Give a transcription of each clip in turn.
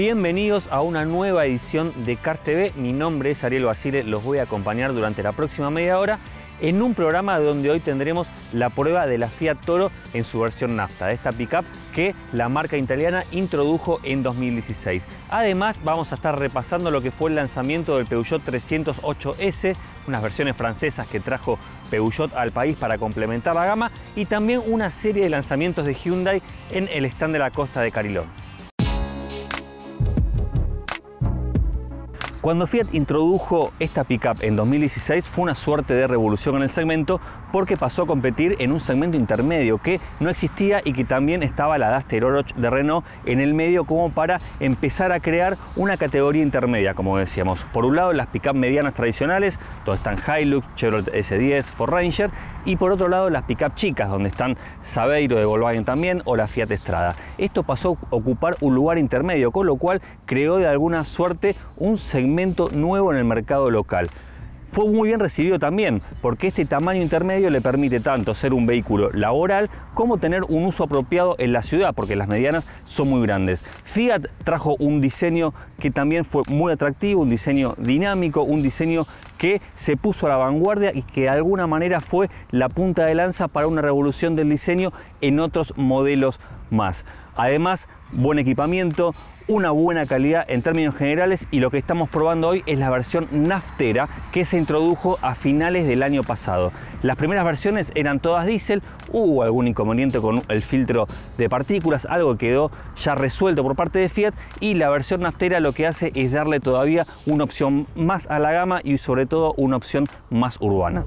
Bienvenidos a una nueva edición de Car TV. Mi nombre es Ariel Basile, los voy a acompañar durante la próxima media hora en un programa donde hoy tendremos la prueba de la Fiat Toro en su versión nafta, de esta pickup que la marca italiana introdujo en 2016. Además, vamos a estar repasando lo que fue el lanzamiento del Peugeot 308S, unas versiones francesas que trajo Peugeot al país para complementar la gama y también una serie de lanzamientos de Hyundai en el stand de la costa de Carilón. Cuando Fiat introdujo esta pickup en 2016 fue una suerte de revolución en el segmento porque pasó a competir en un segmento intermedio que no existía y que también estaba la Duster Oroch de Renault en el medio como para empezar a crear una categoría intermedia, como decíamos. Por un lado las pickup medianas tradicionales, donde están Hilux, Chevrolet S10, Ford Ranger y por otro lado las pickup chicas, donde están Sabeiro de Volkswagen también o la Fiat Strada. Esto pasó a ocupar un lugar intermedio, con lo cual creó de alguna suerte un segmento nuevo en el mercado local. Fue muy bien recibido también, porque este tamaño intermedio le permite tanto ser un vehículo laboral como tener un uso apropiado en la ciudad, porque las medianas son muy grandes. Fiat trajo un diseño que también fue muy atractivo, un diseño dinámico, un diseño que se puso a la vanguardia y que de alguna manera fue la punta de lanza para una revolución del diseño en otros modelos más. Además, buen equipamiento, una buena calidad en términos generales y lo que estamos probando hoy es la versión naftera que se introdujo a finales del año pasado. Las primeras versiones eran todas diésel, hubo algún inconveniente con el filtro de partículas, algo quedó ya resuelto por parte de Fiat y la versión naftera lo que hace es darle todavía una opción más a la gama y sobre todo una opción más urbana.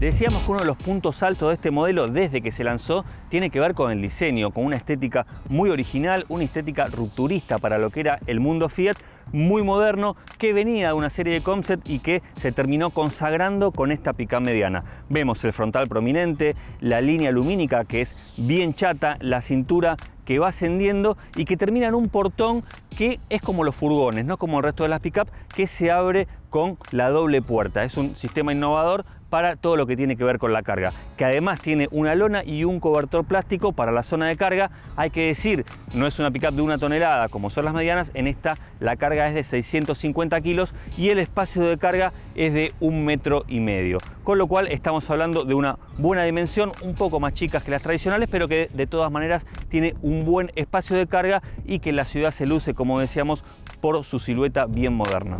Decíamos que uno de los puntos altos de este modelo desde que se lanzó tiene que ver con el diseño, con una estética muy original, una estética rupturista para lo que era el mundo Fiat, muy moderno, que venía de una serie de concept y que se terminó consagrando con esta pica mediana. Vemos el frontal prominente, la línea lumínica que es bien chata, la cintura que va ascendiendo y que termina en un portón que es como los furgones, no como el resto de las pickup, que se abre con la doble puerta. Es un sistema innovador para todo lo que tiene que ver con la carga, que además tiene una lona y un cobertor plástico para la zona de carga. Hay que decir, no es una pickup de una tonelada como son las medianas, en esta la carga es de 650 kilos y el espacio de carga es de un metro y medio. Con lo cual estamos hablando de una buena dimensión, un poco más chicas que las tradicionales, pero que de todas maneras tiene un buen espacio de carga y que la ciudad se luce, como decíamos, por su silueta bien moderna.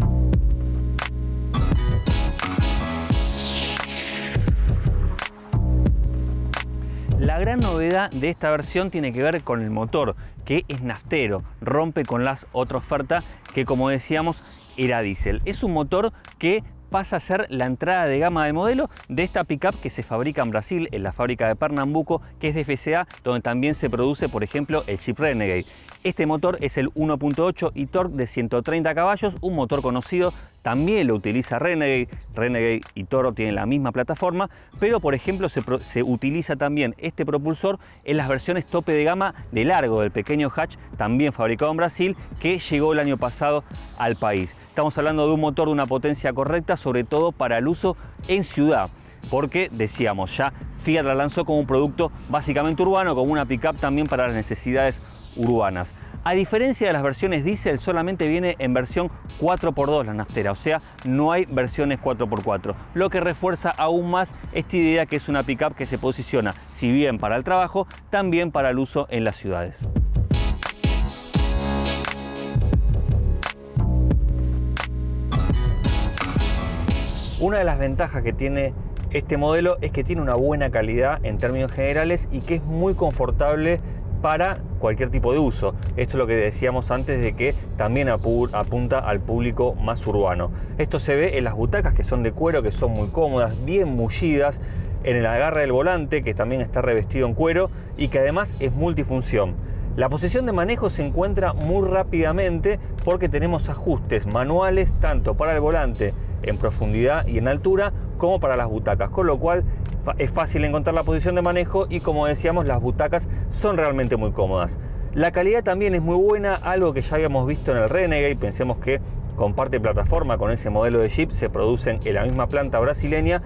La gran novedad de esta versión tiene que ver con el motor, que es naftero, rompe con las otra oferta que como decíamos era diésel. Es un motor que pasa a ser la entrada de gama de modelo de esta pickup que se fabrica en Brasil, en la fábrica de Pernambuco, que es de FCA, donde también se produce, por ejemplo, el Jeep Renegade. Este motor es el 1.8 y torque de 130 caballos, un motor conocido también lo utiliza Renegade, Renegade y Toro tienen la misma plataforma, pero por ejemplo se, utiliza también este propulsor en las versiones tope de gama de largo del pequeño hatch, también fabricado en Brasil, que llegó el año pasado al país. Estamos hablando de un motor de una potencia correcta, sobre todo para el uso en ciudad, porque decíamos ya, Fiat la lanzó como un producto básicamente urbano, como una pickup también para las necesidades urbanas. A diferencia de las versiones diésel, solamente viene en versión 4x2 la naftera, o sea, no hay versiones 4x4, lo que refuerza aún más esta idea que es una pickup que se posiciona, si bien para el trabajo, también para el uso en las ciudades. Una de las ventajas que tiene este modelo es que tiene una buena calidad en términos generales y que es muy confortable para cualquier tipo de uso. Esto es lo que decíamos antes de que también apunta al público más urbano. Esto se ve en las butacas que son de cuero, que son muy cómodas, bien mullidas, en el agarre del volante que también está revestido en cuero y que además es multifunción. La posición de manejo se encuentra muy rápidamente porque tenemos ajustes manuales tanto para el volante en profundidad y en altura como para las butacas, con lo cual es fácil encontrar la posición de manejo y como decíamos las butacas son realmente muy cómodas. La calidad también es muy buena, algo que ya habíamos visto en el Renegade, pensemos que comparte plataforma con ese modelo de Jeep, se producen en la misma planta brasileña,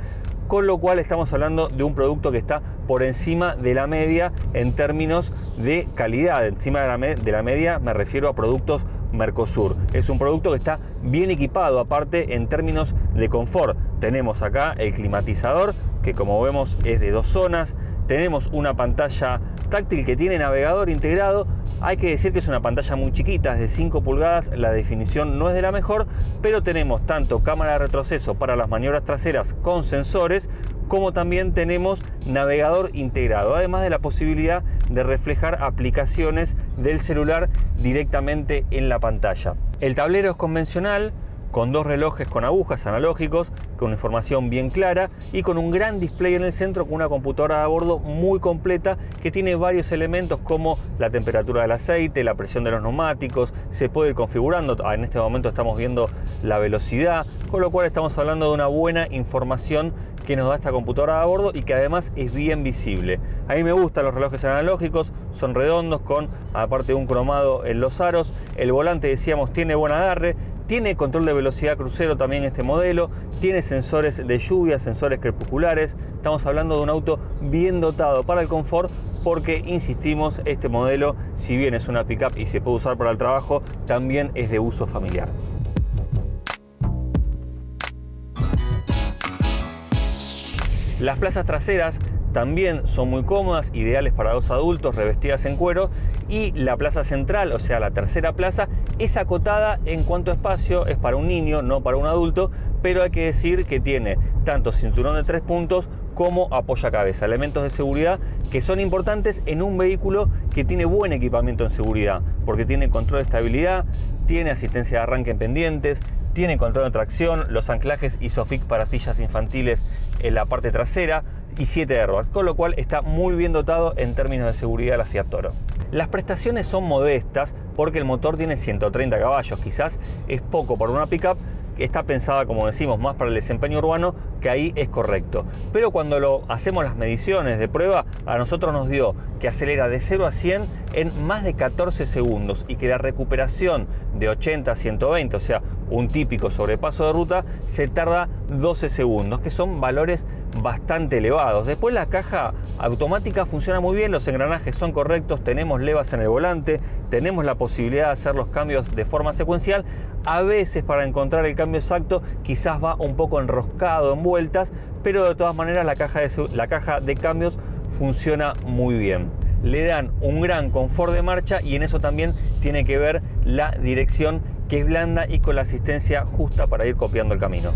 con lo cual estamos hablando de un producto que está por encima de la media en términos de calidad. Encima de la, de la media me refiero a productos Mercosur. Es un producto que está bien equipado, aparte en términos de confort. Tenemos acá el climatizador, que como vemos es de dos zonas. Tenemos una pantalla táctil que tiene navegador integrado. Hay que decir que es una pantalla muy chiquita, es de 5 pulgadas, la definición no es de la mejor, pero tenemos tanto cámara de retroceso para las maniobras traseras con sensores, como también tenemos navegador integrado, además de la posibilidad de reflejar aplicaciones del celular directamente en la pantalla. El tablero es convencional, con dos relojes con agujas analógicos, con información bien clara y con un gran display en el centro con una computadora a bordo muy completa que tiene varios elementos como la temperatura del aceite, la presión de los neumáticos, se puede ir configurando, en este momento estamos viendo la velocidad, con lo cual estamos hablando de una buena información que nos da esta computadora a bordo y que además es bien visible. A mí me gustan los relojes analógicos, son redondos con aparte de un cromado en los aros, el volante decíamos tiene buen agarre, tiene control de velocidad crucero también este modelo, tiene sensores de lluvia, sensores crepusculares. Estamos hablando de un auto bien dotado para el confort porque, insistimos, este modelo, si bien es una pickup y se puede usar para el trabajo, también es de uso familiar. Las plazas traseras también son muy cómodas, ideales para dos adultos, revestidas en cuero. Y la plaza central, o sea, la tercera plaza, es acotada en cuanto a espacio, es para un niño, no para un adulto, pero hay que decir que tiene tanto cinturón de tres puntos como cabeza, elementos de seguridad que son importantes en un vehículo que tiene buen equipamiento en seguridad, porque tiene control de estabilidad, tiene asistencia de arranque en pendientes, tiene control de tracción, los anclajes ISOFIX para sillas infantiles en la parte trasera, y 7 airbags, con lo cual está muy bien dotado en términos de seguridad la Fiat Toro. Las prestaciones son modestas porque el motor tiene 130 caballos, quizás es poco para una pickup, está pensada, como decimos, más para el desempeño urbano, que ahí es correcto. Pero cuando lo hacemos las mediciones de prueba, a nosotros nos dio que acelera de 0 a 100 en más de 14 segundos y que la recuperación de 80 a 120, o sea, un típico sobrepaso de ruta, se tarda 12 segundos, que son valores bastante elevados. Después la caja automática funciona muy bien, los engranajes son correctos, tenemos levas en el volante, tenemos la posibilidad de hacer los cambios de forma secuencial. A veces para encontrar el cambio exacto quizás va un poco enroscado en vueltas, pero de todas maneras la caja de, la caja de cambios funciona muy bien. Le dan un gran confort de marcha y en eso también tiene que ver la dirección que es blanda y con la asistencia justa para ir copiando el camino.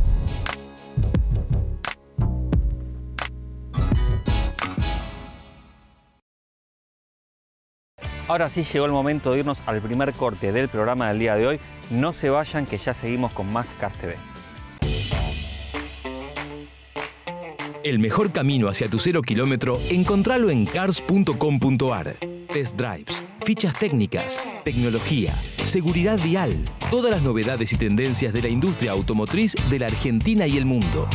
Ahora sí llegó el momento de irnos al primer corte del programa del día de hoy. No se vayan que ya seguimos con más Cars TV. El mejor camino hacia tu cero kilómetro, encontralo en cars.com.ar. Test drives, fichas técnicas, tecnología, seguridad vial, todas las novedades y tendencias de la industria automotriz de la Argentina y el mundo.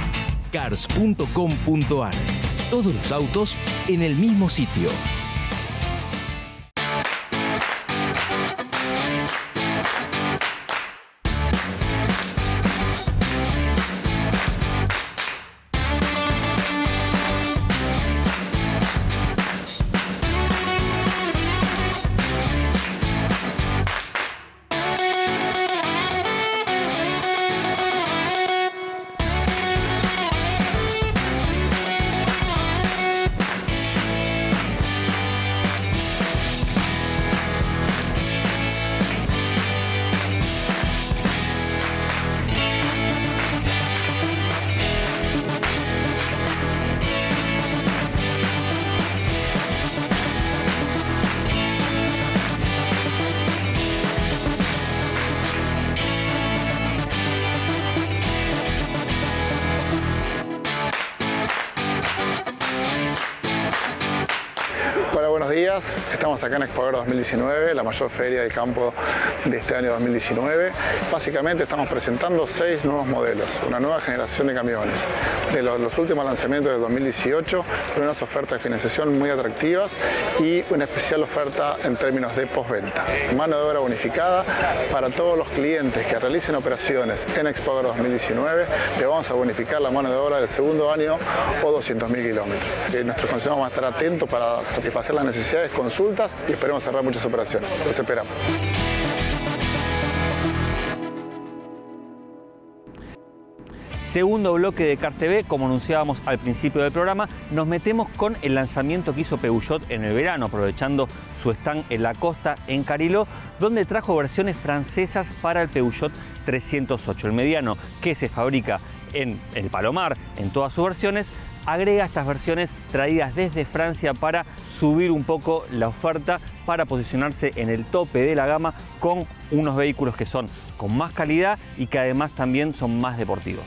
Cars.com.ar. Todos los autos en el mismo sitio. Estamos acá en Expo 2019, la mayor feria de campo de este año 2019. Básicamente estamos presentando seis nuevos modelos, una nueva generación de camiones. De los, últimos lanzamientos del 2018, con unas ofertas de financiación muy atractivas y una especial oferta en términos de postventa. Mano de obra bonificada para todos los clientes que realicen operaciones en Expo 2019, le vamos a bonificar la mano de obra del segundo año o 200.000 kilómetros. Eh, nuestros consumidores van a estar atentos para satisfacer las necesidades, consultas y esperemos cerrar muchas operaciones. Los esperamos. Segundo bloque de CarTV, como anunciábamos al principio del programa, nos metemos con el lanzamiento que hizo Peugeot en el verano, aprovechando su stand en la costa en Cariló, donde trajo versiones francesas para el Peugeot 308. El mediano que se fabrica en el Palomar en todas sus versiones, agrega estas versiones traídas desde Francia para subir un poco la oferta, para posicionarse en el tope de la gama con unos vehículos que son con más calidad y que además también son más deportivos.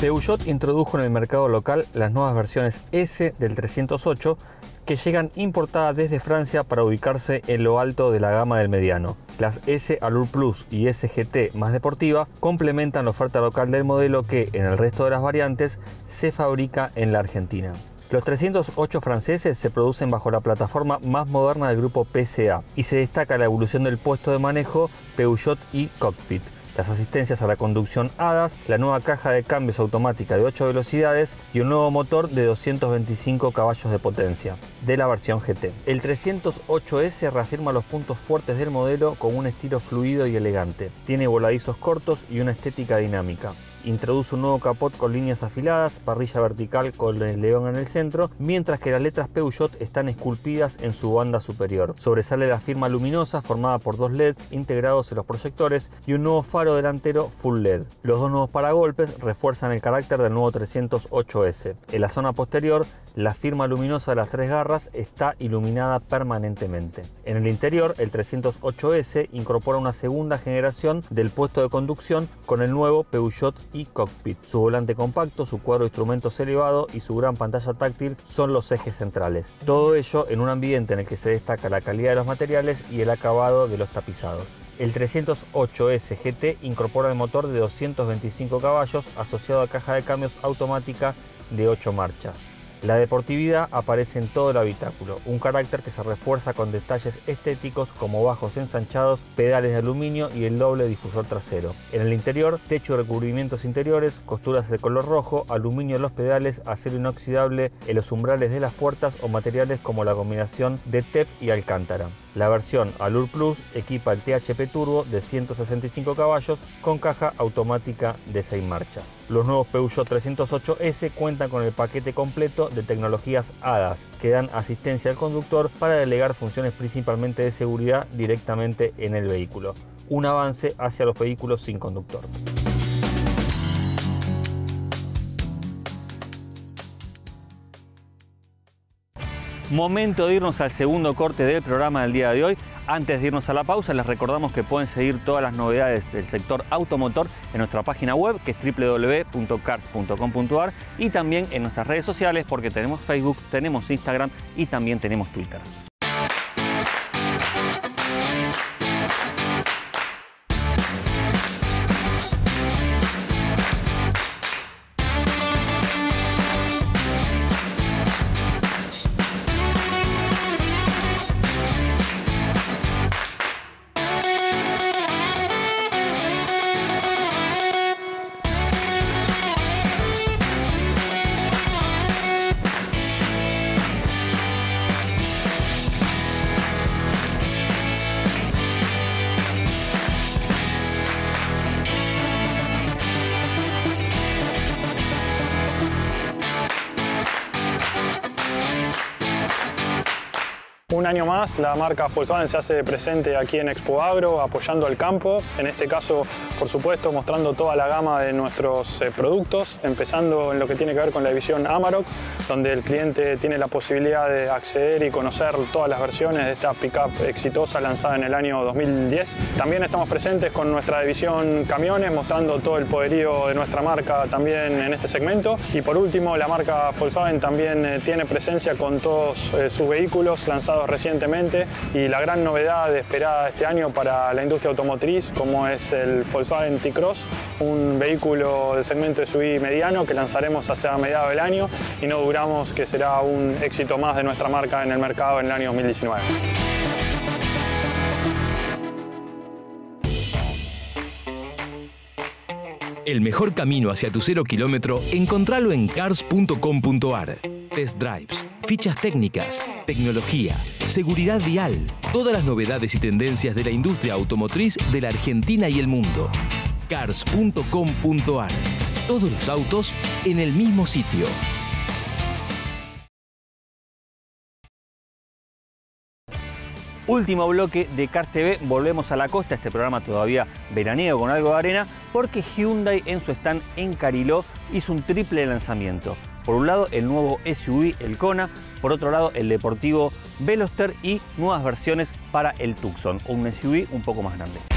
Peugeot introdujo en el mercado local las nuevas versiones S del 308 que llegan importadas desde Francia para ubicarse en lo alto de la gama del mediano. Las S Allure Plus y SGT más deportiva complementan la oferta local del modelo que en el resto de las variantes se fabrica en la Argentina. Los 308 franceses se producen bajo la plataforma más moderna del grupo PCA y se destaca la evolución del puesto de manejo Peugeot y Cockpit las asistencias a la conducción HADAS, la nueva caja de cambios automática de 8 velocidades y un nuevo motor de 225 caballos de potencia, de la versión GT. El 308S reafirma los puntos fuertes del modelo con un estilo fluido y elegante. Tiene voladizos cortos y una estética dinámica introduce un nuevo capot con líneas afiladas, parrilla vertical con el león en el centro, mientras que las letras Peugeot están esculpidas en su banda superior. Sobresale la firma luminosa formada por dos LEDs integrados en los proyectores y un nuevo faro delantero full LED. Los dos nuevos paragolpes refuerzan el carácter del nuevo 308S. En la zona posterior, la firma luminosa de las tres garras está iluminada permanentemente. En el interior, el 308S incorpora una segunda generación del puesto de conducción con el nuevo Peugeot y cockpit. Su volante compacto, su cuadro de instrumentos elevado y su gran pantalla táctil son los ejes centrales. Todo ello en un ambiente en el que se destaca la calidad de los materiales y el acabado de los tapizados. El 308S GT incorpora el motor de 225 caballos asociado a caja de cambios automática de 8 marchas. La deportividad aparece en todo el habitáculo, un carácter que se refuerza con detalles estéticos como bajos ensanchados, pedales de aluminio y el doble difusor trasero. En el interior, techo y recubrimientos interiores, costuras de color rojo, aluminio en los pedales, acero inoxidable en los umbrales de las puertas o materiales como la combinación de TEP y alcántara. La versión Allure Plus equipa el THP Turbo de 165 caballos con caja automática de 6 marchas. Los nuevos Peugeot 308S cuentan con el paquete completo de tecnologías HADAS que dan asistencia al conductor para delegar funciones principalmente de seguridad directamente en el vehículo. Un avance hacia los vehículos sin conductor. Momento de irnos al segundo corte del programa del día de hoy. Antes de irnos a la pausa, les recordamos que pueden seguir todas las novedades del sector automotor en nuestra página web, que es www.cars.com.ar, y también en nuestras redes sociales, porque tenemos Facebook, tenemos Instagram y también tenemos Twitter. Un año más la marca Volkswagen se hace presente aquí en Expo Agro apoyando al campo, en este caso por supuesto mostrando toda la gama de nuestros eh, productos, empezando en lo que tiene que ver con la división Amarok, donde el cliente tiene la posibilidad de acceder y conocer todas las versiones de esta pickup exitosa lanzada en el año 2010. También estamos presentes con nuestra división camiones, mostrando todo el poderío de nuestra marca también en este segmento. Y por último, la marca Volkswagen también eh, tiene presencia con todos eh, sus vehículos lanzados recientemente y la gran novedad esperada este año para la industria automotriz como es el Volkswagen T-Cross, un vehículo del segmento SUV mediano que lanzaremos hacia mediados del año y no duramos que será un éxito más de nuestra marca en el mercado en el año 2019. El mejor camino hacia tu cero kilómetro, encontralo en cars.com.ar. Test drives, fichas técnicas, tecnología, seguridad vial, todas las novedades y tendencias de la industria automotriz de la Argentina y el mundo. cars.com.ar. Todos los autos en el mismo sitio. Último bloque de Cars TV, volvemos a la costa, este programa todavía veraniego con algo de arena, porque Hyundai en su stand en Cariló hizo un triple lanzamiento. Por un lado el nuevo SUV, el Kona, por otro lado el deportivo Veloster y nuevas versiones para el Tucson, un SUV un poco más grande.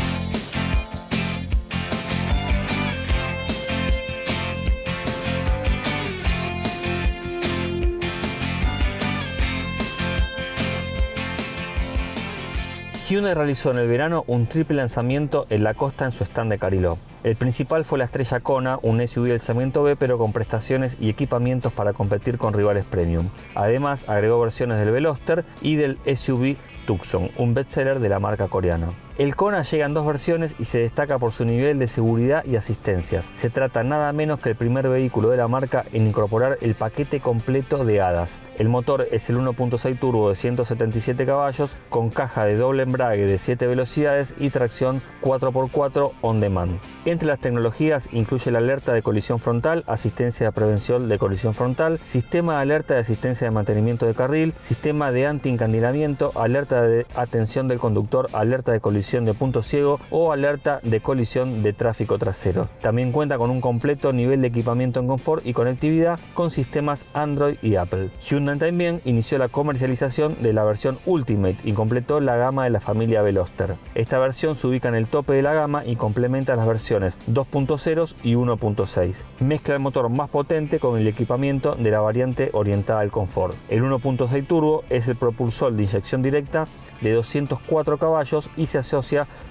Hyundai realizó en el verano un triple lanzamiento en la costa en su stand de Cariló. El principal fue la Estrella Kona, un SUV del segmento B pero con prestaciones y equipamientos para competir con rivales premium. Además agregó versiones del Veloster y del SUV Tucson, un bestseller de la marca coreana. El Kona llega en dos versiones y se destaca por su nivel de seguridad y asistencias. Se trata nada menos que el primer vehículo de la marca en incorporar el paquete completo de HADAS. El motor es el 1.6 turbo de 177 caballos con caja de doble embrague de 7 velocidades y tracción 4x4 on demand. Entre las tecnologías incluye la alerta de colisión frontal, asistencia de prevención de colisión frontal, sistema de alerta de asistencia de mantenimiento de carril, sistema de anti-encandilamiento, alerta de atención del conductor, alerta de colisión de punto ciego o alerta de colisión de tráfico trasero. También cuenta con un completo nivel de equipamiento en confort y conectividad con sistemas Android y Apple. Hyundai también inició la comercialización de la versión Ultimate y completó la gama de la familia Veloster. Esta versión se ubica en el tope de la gama y complementa las versiones 2.0 y 1.6. Mezcla el motor más potente con el equipamiento de la variante orientada al confort. El 1.6 turbo es el propulsor de inyección directa de 204 caballos y se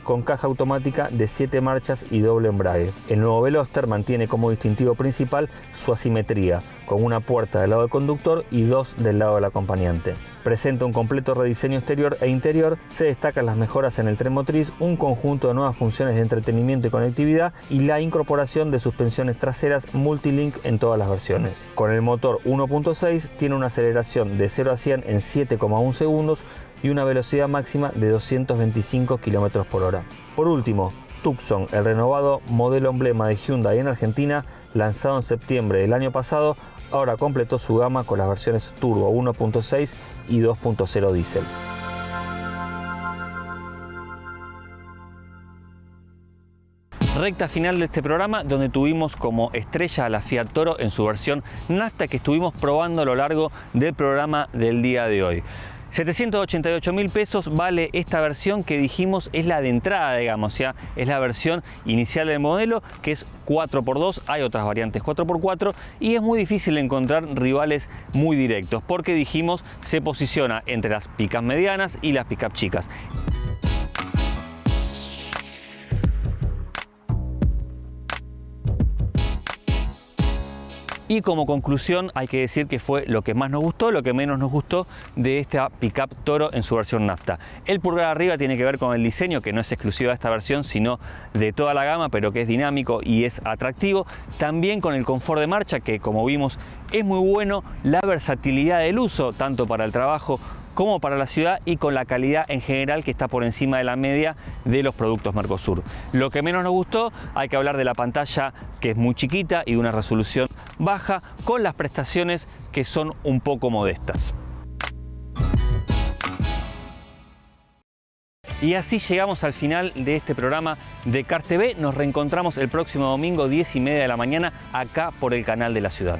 con caja automática de 7 marchas y doble embrague. El nuevo Veloster mantiene como distintivo principal su asimetría, con una puerta del lado del conductor y dos del lado del acompañante. Presenta un completo rediseño exterior e interior, se destacan las mejoras en el tren motriz, un conjunto de nuevas funciones de entretenimiento y conectividad y la incorporación de suspensiones traseras multilink en todas las versiones. Con el motor 1.6 tiene una aceleración de 0 a 100 en 7,1 segundos y una velocidad máxima de 225 km por hora. Por último, Tucson, el renovado modelo emblema de Hyundai en Argentina, lanzado en septiembre del año pasado, ahora completó su gama con las versiones Turbo 1.6 y 2.0 diésel. recta final de este programa donde tuvimos como estrella a la Fiat Toro en su versión Nafta que estuvimos probando a lo largo del programa del día de hoy. 788 mil pesos vale esta versión que dijimos es la de entrada, digamos, sea, es la versión inicial del modelo que es 4x2, hay otras variantes 4x4 y es muy difícil encontrar rivales muy directos porque dijimos se posiciona entre las picas medianas y las pickup chicas. Y como conclusión hay que decir que fue lo que más nos gustó, lo que menos nos gustó de esta pickup Toro en su versión nafta. El pulgar arriba tiene que ver con el diseño, que no es exclusivo de esta versión, sino de toda la gama, pero que es dinámico y es atractivo. También con el confort de marcha, que como vimos es muy bueno, la versatilidad del uso, tanto para el trabajo como para la ciudad y con la calidad en general que está por encima de la media de los productos Mercosur. Lo que menos nos gustó, hay que hablar de la pantalla que es muy chiquita y una resolución baja con las prestaciones que son un poco modestas. Y así llegamos al final de este programa de Car TV. Nos reencontramos el próximo domingo 10 y media de la mañana acá por el canal de la ciudad.